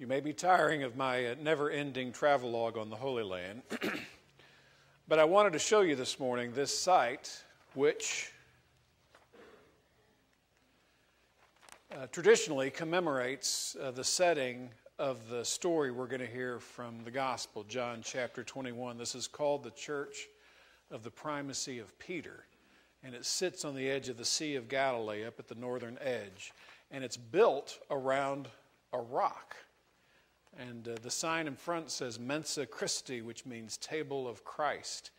You may be tiring of my uh, never ending travelogue on the Holy Land, but I wanted to show you this morning this site, which uh, traditionally commemorates uh, the setting of the story we're going to hear from the Gospel, John chapter 21. This is called the Church of the Primacy of Peter, and it sits on the edge of the Sea of Galilee up at the northern edge, and it's built around a rock. And uh, the sign in front says Mensa Christi, which means table of Christ.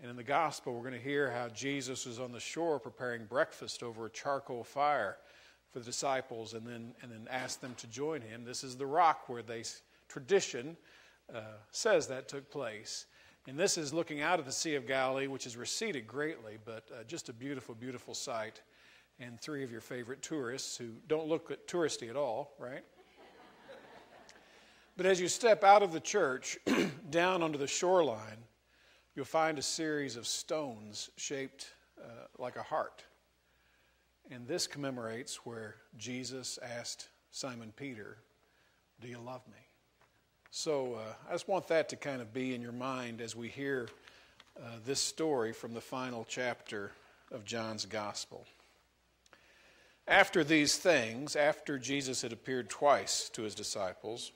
And in the gospel, we're going to hear how Jesus was on the shore preparing breakfast over a charcoal fire for the disciples and then, and then asked them to join him. This is the rock where they, tradition uh, says that took place. And this is looking out at the Sea of Galilee, which has receded greatly, but uh, just a beautiful, beautiful sight. And three of your favorite tourists who don't look touristy at all, right? But as you step out of the church down onto the shoreline, you'll find a series of stones shaped uh, like a heart. And this commemorates where Jesus asked Simon Peter, Do you love me? So uh, I just want that to kind of be in your mind as we hear uh, this story from the final chapter of John's Gospel. After these things, after Jesus had appeared twice to his disciples,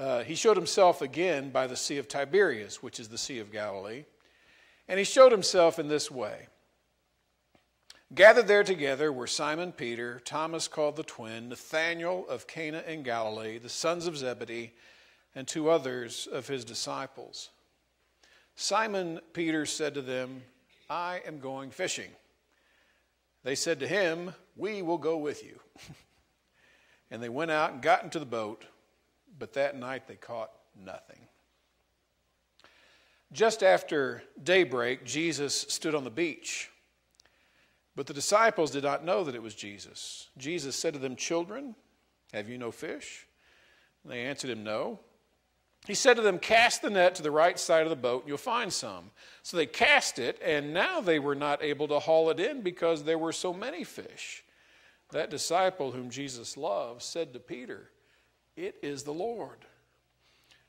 uh, he showed himself again by the Sea of Tiberias, which is the Sea of Galilee. And he showed himself in this way. Gathered there together were Simon Peter, Thomas called the twin, Nathanael of Cana in Galilee, the sons of Zebedee, and two others of his disciples. Simon Peter said to them, I am going fishing. They said to him, We will go with you. and they went out and got into the boat but that night they caught nothing. Just after daybreak, Jesus stood on the beach. But the disciples did not know that it was Jesus. Jesus said to them, Children, have you no fish? And they answered him, No. He said to them, Cast the net to the right side of the boat, and you'll find some. So they cast it, and now they were not able to haul it in because there were so many fish. That disciple whom Jesus loved said to Peter, it is the Lord.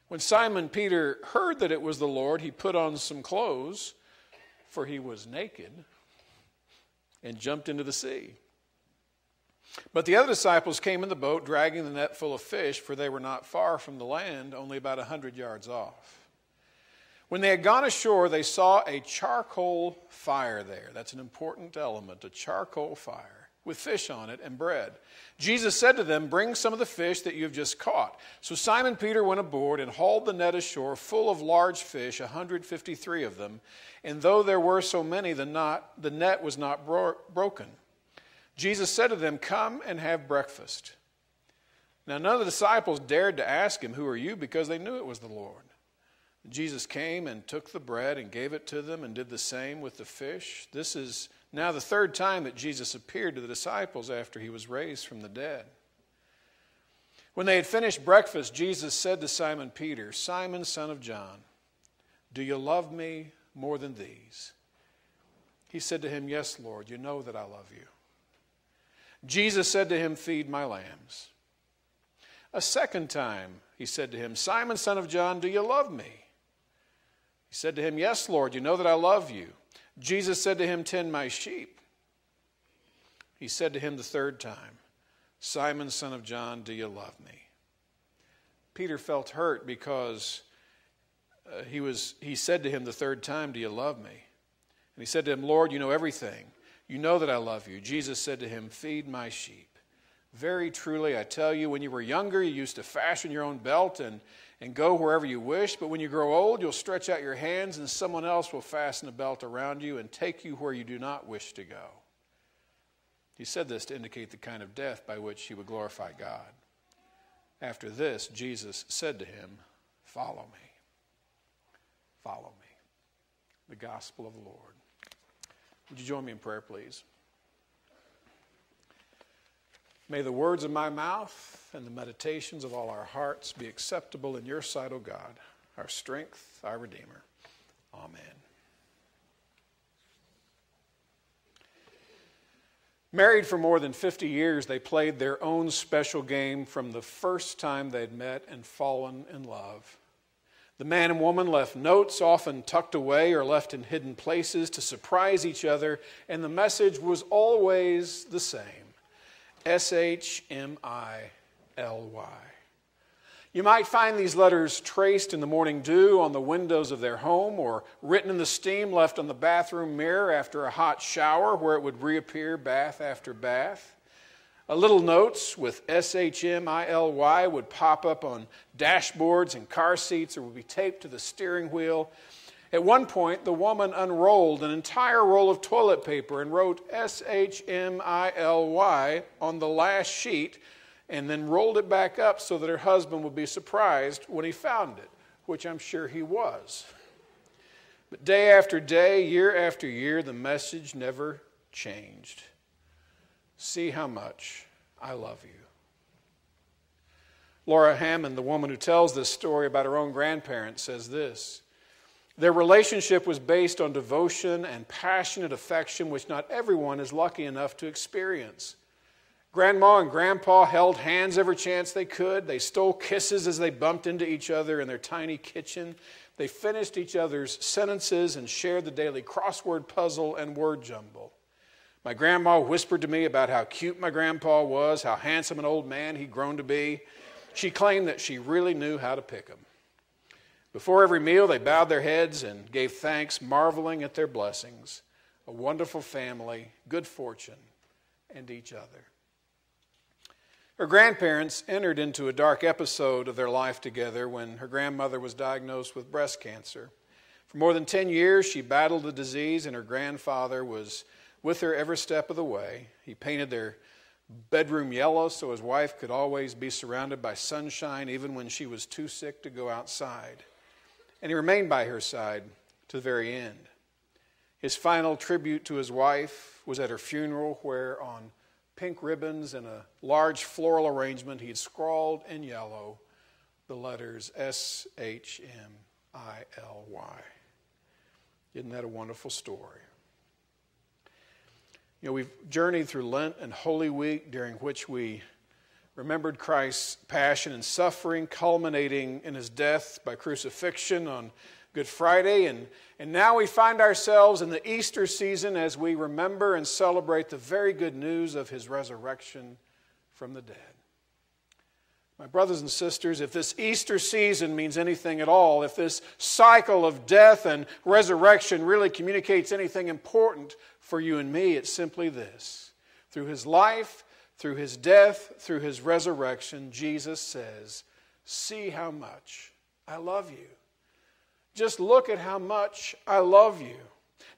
When Simon Peter heard that it was the Lord, he put on some clothes, for he was naked, and jumped into the sea. But the other disciples came in the boat, dragging the net full of fish, for they were not far from the land, only about a hundred yards off. When they had gone ashore, they saw a charcoal fire there. That's an important element, a charcoal fire with fish on it and bread. Jesus said to them, Bring some of the fish that you have just caught. So Simon Peter went aboard and hauled the net ashore full of large fish, 153 of them. And though there were so many, the, not, the net was not bro- broken. Jesus said to them, Come and have breakfast. Now, none of the disciples dared to ask him, Who are you? because they knew it was the Lord. Jesus came and took the bread and gave it to them and did the same with the fish. This is now, the third time that Jesus appeared to the disciples after he was raised from the dead. When they had finished breakfast, Jesus said to Simon Peter, Simon, son of John, do you love me more than these? He said to him, Yes, Lord, you know that I love you. Jesus said to him, Feed my lambs. A second time, he said to him, Simon, son of John, do you love me? He said to him, Yes, Lord, you know that I love you. Jesus said to him, Tend my sheep. He said to him the third time, Simon, son of John, do you love me? Peter felt hurt because uh, he, was, he said to him the third time, Do you love me? And he said to him, Lord, you know everything. You know that I love you. Jesus said to him, Feed my sheep. Very truly, I tell you, when you were younger, you used to fashion your own belt and and go wherever you wish. But when you grow old, you'll stretch out your hands, and someone else will fasten a belt around you and take you where you do not wish to go. He said this to indicate the kind of death by which he would glorify God. After this, Jesus said to him, Follow me. Follow me. The gospel of the Lord. Would you join me in prayer, please? May the words of my mouth and the meditations of all our hearts be acceptable in your sight, O God, our strength, our Redeemer. Amen. Married for more than 50 years, they played their own special game from the first time they'd met and fallen in love. The man and woman left notes, often tucked away or left in hidden places, to surprise each other, and the message was always the same S H M I L Y. You might find these letters traced in the morning dew on the windows of their home or written in the steam left on the bathroom mirror after a hot shower where it would reappear bath after bath. A little notes with S H M I L Y would pop up on dashboards and car seats or would be taped to the steering wheel. At one point, the woman unrolled an entire roll of toilet paper and wrote S H M I L Y on the last sheet and then rolled it back up so that her husband would be surprised when he found it, which I'm sure he was. But day after day, year after year, the message never changed. See how much I love you. Laura Hammond, the woman who tells this story about her own grandparents, says this Their relationship was based on devotion and passionate affection, which not everyone is lucky enough to experience. Grandma and Grandpa held hands every chance they could. They stole kisses as they bumped into each other in their tiny kitchen. They finished each other's sentences and shared the daily crossword puzzle and word jumble. My grandma whispered to me about how cute my grandpa was, how handsome an old man he'd grown to be. She claimed that she really knew how to pick him. Before every meal, they bowed their heads and gave thanks, marveling at their blessings a wonderful family, good fortune, and each other. Her grandparents entered into a dark episode of their life together when her grandmother was diagnosed with breast cancer. For more than 10 years, she battled the disease, and her grandfather was with her every step of the way. He painted their bedroom yellow so his wife could always be surrounded by sunshine, even when she was too sick to go outside. And he remained by her side to the very end. His final tribute to his wife was at her funeral, where on pink ribbons and a large floral arrangement, he had scrawled in yellow the letters S H M I L Y. Isn't that a wonderful story? You know, we've journeyed through Lent and Holy Week, during which we remembered Christ's passion and suffering, culminating in his death by crucifixion on Good Friday, and, and now we find ourselves in the Easter season as we remember and celebrate the very good news of his resurrection from the dead. My brothers and sisters, if this Easter season means anything at all, if this cycle of death and resurrection really communicates anything important for you and me, it's simply this. Through his life, through his death, through his resurrection, Jesus says, See how much I love you. Just look at how much I love you.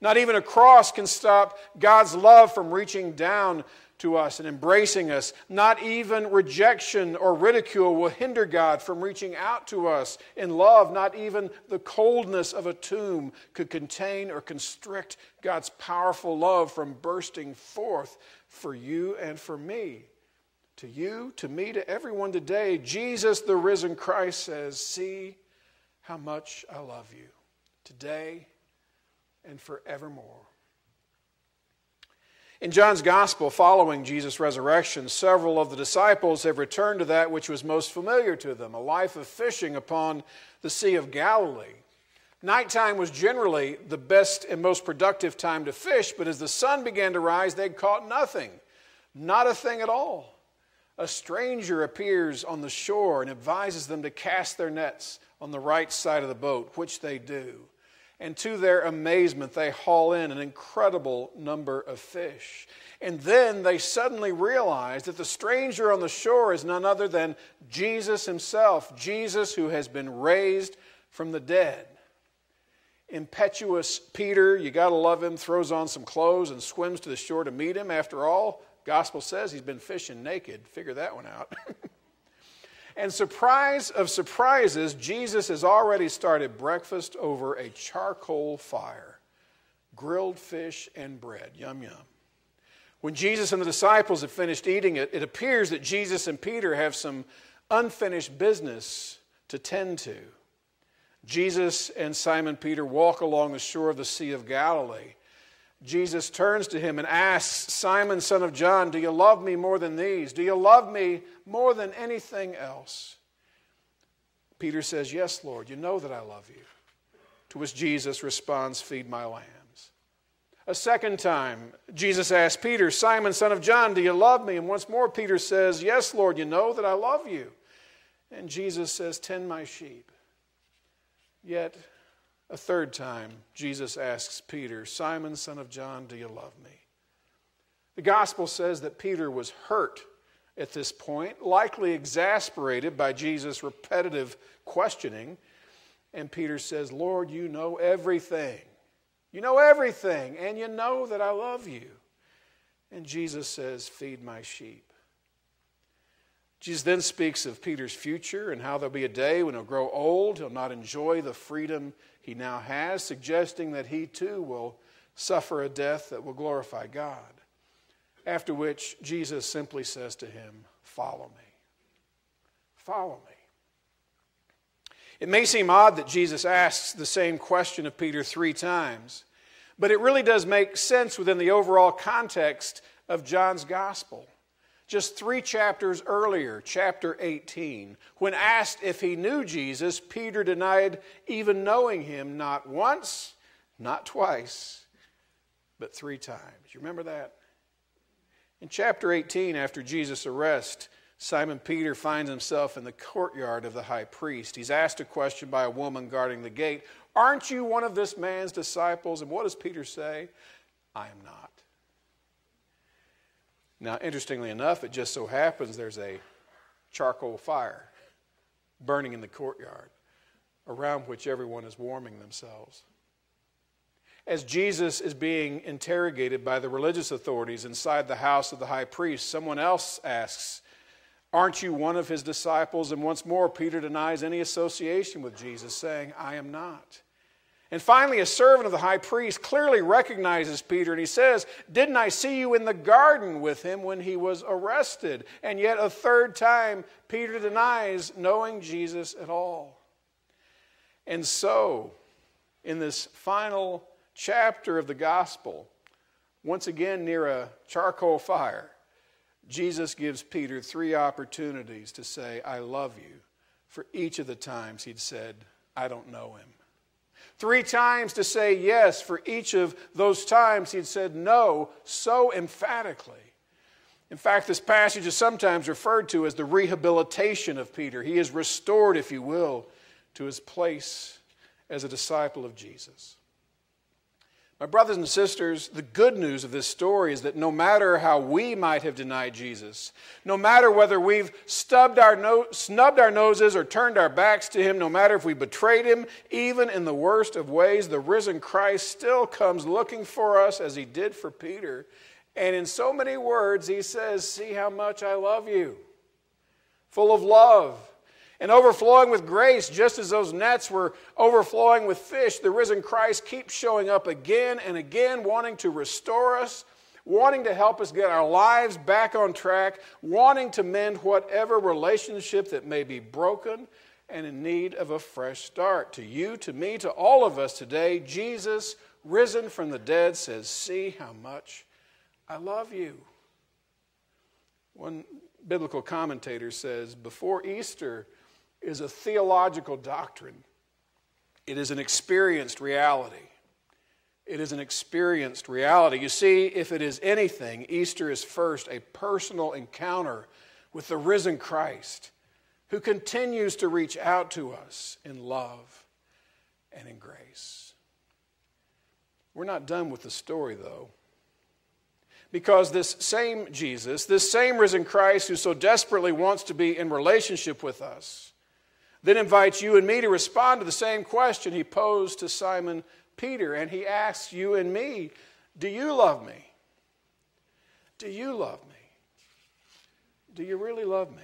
Not even a cross can stop God's love from reaching down to us and embracing us. Not even rejection or ridicule will hinder God from reaching out to us in love. Not even the coldness of a tomb could contain or constrict God's powerful love from bursting forth for you and for me. To you, to me, to everyone today, Jesus, the risen Christ, says, See, how much I love you today and forevermore. In John's Gospel, following Jesus' resurrection, several of the disciples have returned to that which was most familiar to them a life of fishing upon the Sea of Galilee. Nighttime was generally the best and most productive time to fish, but as the sun began to rise, they'd caught nothing, not a thing at all. A stranger appears on the shore and advises them to cast their nets on the right side of the boat, which they do. And to their amazement, they haul in an incredible number of fish. And then they suddenly realize that the stranger on the shore is none other than Jesus himself, Jesus who has been raised from the dead. Impetuous Peter, you got to love him, throws on some clothes and swims to the shore to meet him. After all, gospel says he's been fishing naked. Figure that one out. And surprise of surprises, Jesus has already started breakfast over a charcoal fire grilled fish and bread. Yum, yum. When Jesus and the disciples have finished eating it, it appears that Jesus and Peter have some unfinished business to tend to. Jesus and Simon Peter walk along the shore of the Sea of Galilee. Jesus turns to him and asks Simon, son of John, Do you love me more than these? Do you love me more than anything else? Peter says, Yes, Lord, you know that I love you. To which Jesus responds, Feed my lambs. A second time, Jesus asks Peter, Simon, son of John, do you love me? And once more, Peter says, Yes, Lord, you know that I love you. And Jesus says, Tend my sheep. Yet, a third time, Jesus asks Peter, Simon, son of John, do you love me? The gospel says that Peter was hurt at this point, likely exasperated by Jesus' repetitive questioning. And Peter says, Lord, you know everything. You know everything, and you know that I love you. And Jesus says, Feed my sheep. Jesus then speaks of Peter's future and how there'll be a day when he'll grow old, he'll not enjoy the freedom he now has, suggesting that he too will suffer a death that will glorify God. After which, Jesus simply says to him, Follow me. Follow me. It may seem odd that Jesus asks the same question of Peter three times, but it really does make sense within the overall context of John's gospel. Just three chapters earlier, chapter 18, when asked if he knew Jesus, Peter denied even knowing him not once, not twice, but three times. You remember that? In chapter 18, after Jesus' arrest, Simon Peter finds himself in the courtyard of the high priest. He's asked a question by a woman guarding the gate Aren't you one of this man's disciples? And what does Peter say? I am not. Now, interestingly enough, it just so happens there's a charcoal fire burning in the courtyard around which everyone is warming themselves. As Jesus is being interrogated by the religious authorities inside the house of the high priest, someone else asks, Aren't you one of his disciples? And once more, Peter denies any association with Jesus, saying, I am not. And finally, a servant of the high priest clearly recognizes Peter and he says, Didn't I see you in the garden with him when he was arrested? And yet, a third time, Peter denies knowing Jesus at all. And so, in this final chapter of the gospel, once again near a charcoal fire, Jesus gives Peter three opportunities to say, I love you, for each of the times he'd said, I don't know him. Three times to say yes, for each of those times he'd said no so emphatically. In fact, this passage is sometimes referred to as the rehabilitation of Peter. He is restored, if you will, to his place as a disciple of Jesus. My brothers and sisters, the good news of this story is that no matter how we might have denied Jesus, no matter whether we've stubbed our no- snubbed our noses or turned our backs to him, no matter if we betrayed him, even in the worst of ways, the risen Christ still comes looking for us as he did for Peter. And in so many words, he says, See how much I love you. Full of love and overflowing with grace, just as those nets were overflowing with fish, the risen Christ keeps showing up again and again, wanting to restore us, wanting to help us get our lives back on track, wanting to mend whatever relationship that may be broken and in need of a fresh start. To you, to me, to all of us today, Jesus, risen from the dead, says, See how much I love you. One biblical commentator says, Before Easter, is a theological doctrine, it is an experienced reality. It is an experienced reality. You see, if it is anything, Easter is first a personal encounter with the risen Christ who continues to reach out to us in love and in grace. We're not done with the story, though. Because this same Jesus, this same risen Christ who so desperately wants to be in relationship with us, then invites you and me to respond to the same question he posed to Simon Peter. And he asks you and me, Do you love me? Do you love me? Do you really love me?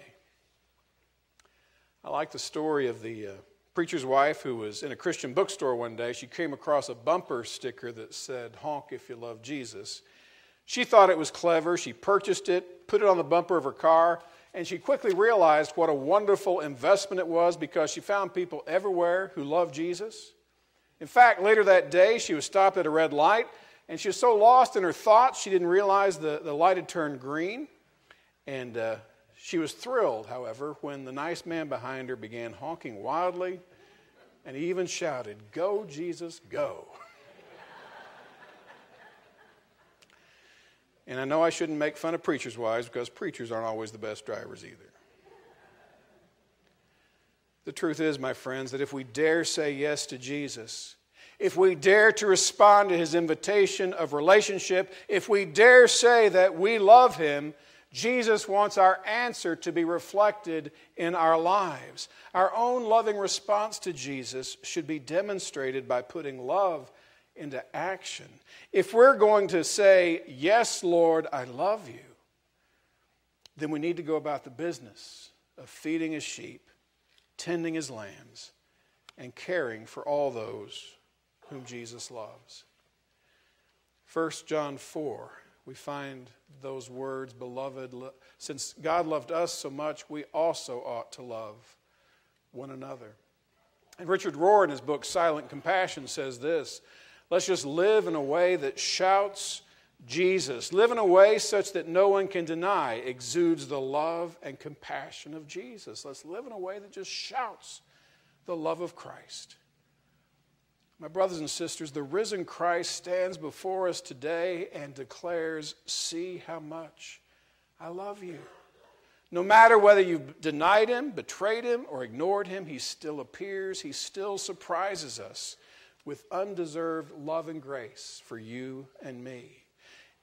I like the story of the uh, preacher's wife who was in a Christian bookstore one day. She came across a bumper sticker that said, Honk if you love Jesus. She thought it was clever. She purchased it, put it on the bumper of her car, and she quickly realized what a wonderful investment it was because she found people everywhere who loved Jesus. In fact, later that day, she was stopped at a red light, And she was so lost in her thoughts, she didn't realize the, the light had turned green. And uh, she was thrilled, however, when the nice man behind her began honking wildly, and even shouted, Go, Jesus, go. and I know I shouldn't make fun of preachers' wives because preachers aren't always the best drivers either. The truth is, my friends, that if we dare say yes to Jesus, if we dare to respond to his invitation of relationship, if we dare say that we love him, Jesus wants our answer to be reflected in our lives. Our own loving response to Jesus should be demonstrated by putting love into action. If we're going to say, Yes, Lord, I love you, then we need to go about the business of feeding his sheep, tending his lambs, and caring for all those whom Jesus loves. 1 John 4 we find those words, beloved, since God loved us so much, we also ought to love one another. And Richard Rohr, in his book Silent Compassion, says this Let's just live in a way that shouts Jesus. Live in a way such that no one can deny, exudes the love and compassion of Jesus. Let's live in a way that just shouts the love of Christ. My brothers and sisters, the risen Christ stands before us today and declares, See how much I love you. No matter whether you've denied him, betrayed him, or ignored him, he still appears. He still surprises us with undeserved love and grace for you and me.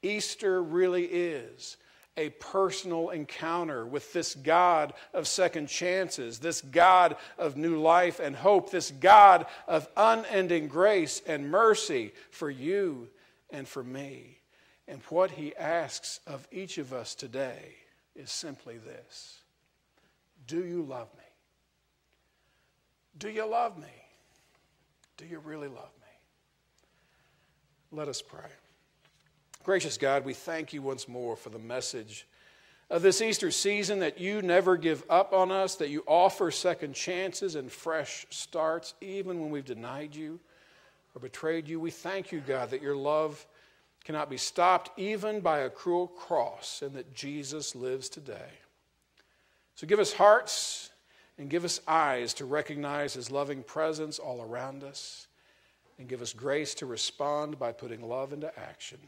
Easter really is a personal encounter with this God of second chances, this God of new life and hope, this God of unending grace and mercy for you and for me. And what he asks of each of us today is simply this Do you love me? Do you love me? Do you really love me? Let us pray. Gracious God, we thank you once more for the message of this Easter season that you never give up on us, that you offer second chances and fresh starts, even when we've denied you or betrayed you. We thank you, God, that your love cannot be stopped even by a cruel cross, and that Jesus lives today. So give us hearts and give us eyes to recognize his loving presence all around us, and give us grace to respond by putting love into action.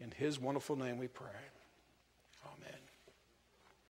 In his wonderful name we pray.